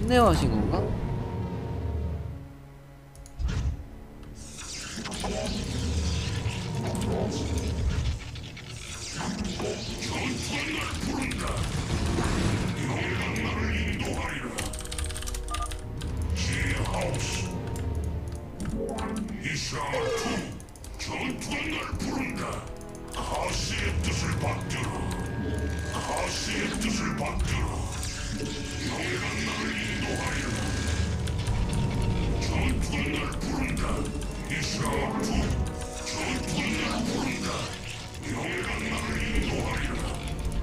힘내어 하신 건가? 전투한 날 부른다. 가시의 뜻을 받들어. 가시의 뜻을 받들어. 너희가 나를 인도하여. 전투는 날 부른다. 이샤투. 전투는 날 부른다. 명예가 나를 인도하리라.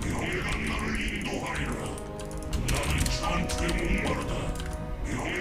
명예가 나를 인도하리라. 나는 전투에 목마르다. 명예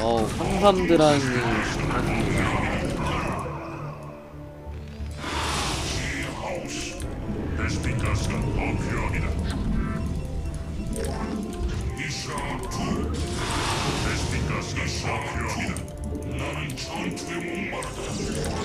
어우 황삼드라니 나는 전투에 목마르다.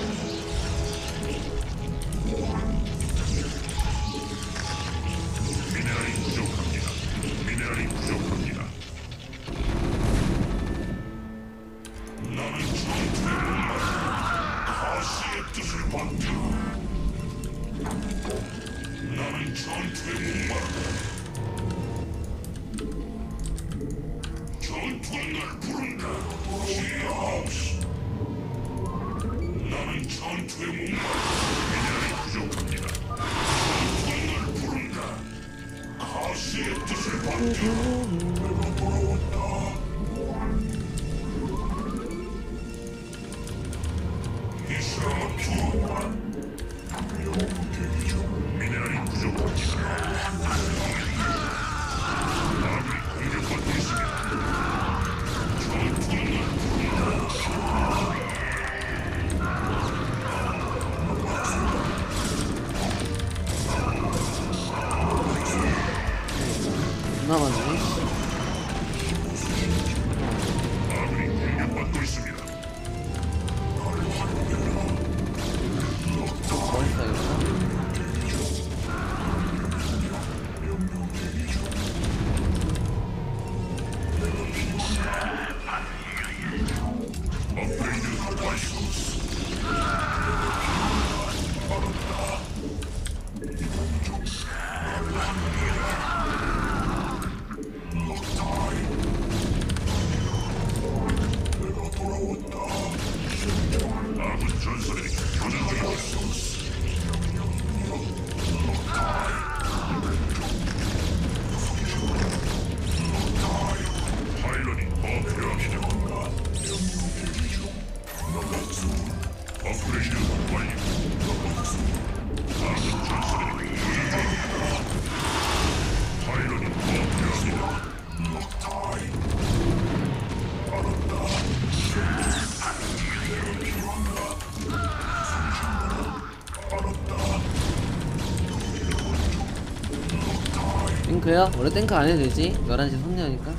Transmitting. Transmitting. Transmitting. 탱크야? 원래 탱크 안 해도 되지? 11시 선녀니까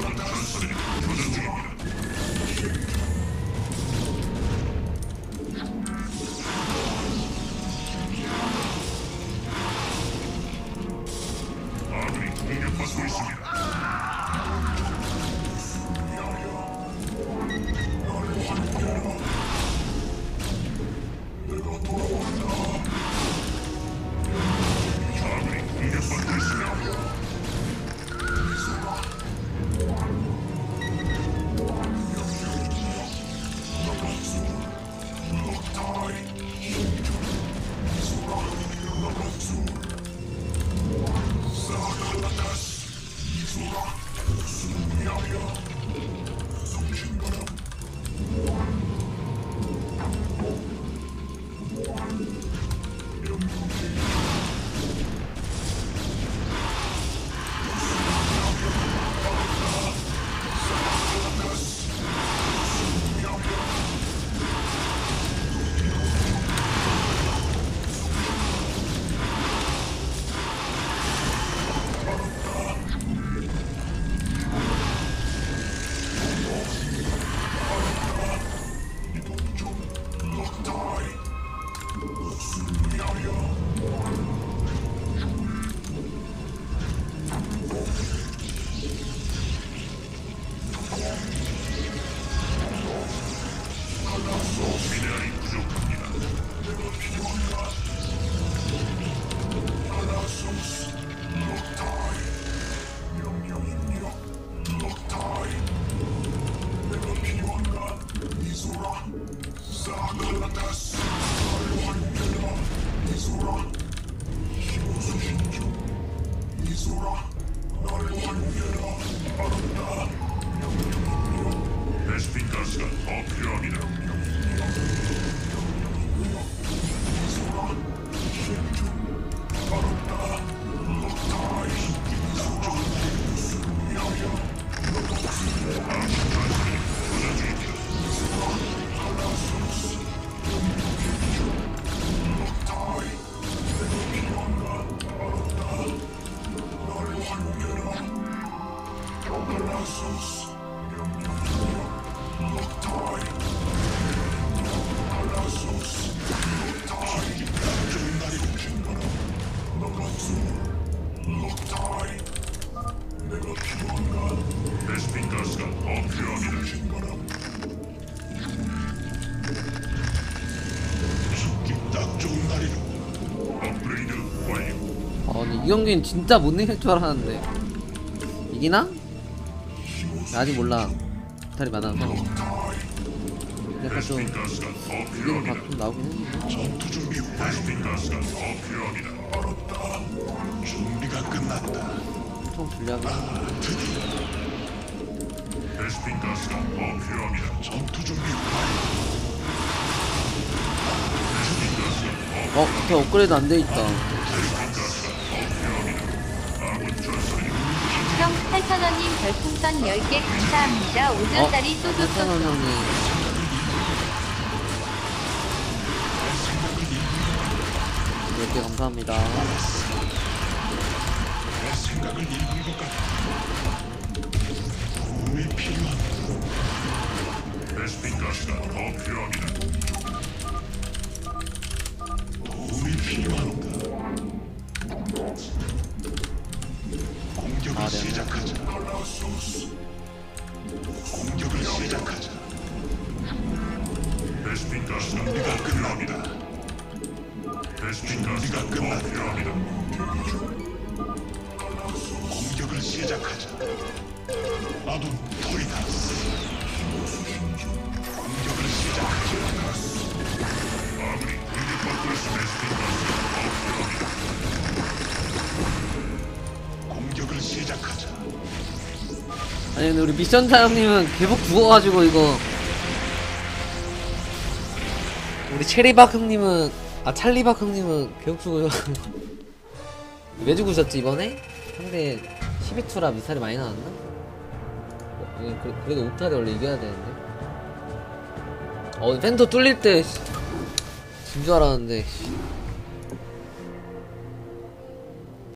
体が感 us. 아 근데 이 경기는 진짜 못 이길 줄 알았는데 이기나? 나 아직 몰라 다리 많아서 약간 좀 이기는. 각좀 나오긴 했는데 베스핀 가스가 더 필요합니다. 알았다. 준비가 끝났다. 통 불리하긴 했는데 베스핀 가스가 더 필요합니다. 전투 준비 완료. 어? 걔 업그레이드 안 돼 있다 형 8,000원님 별풍선 10개 감사합니다. 5전짜리 소주소 한찬원 형님 몇개 감사합니다 내 생각을 읽은 것 같아. 도움이 도움이 필요합니다. 공격을 아, 네. 시작하자. 공격을 시작하자. 베스핀 가스가 우리가 필요합니다. 가스가 끝났다. 공격을 시작하자. 나도 토리다스. 공격을 시작하자. 아무리 공격받고 있으면 공격을 시작하자. 아니 근데 우리 미션 사장님은 계속 죽어가지고 이거 우리 체리박 형님은 아 찰리박 형님은 죽어요 왜 죽으셨지 이번에? 상대 12투라 미사일이 많이 나왔나? 어, 아니, 그, 그래도 옥타를 원래 이겨야 되는데 어 펜터 뚫릴 때 진 줄 알았는데 씨.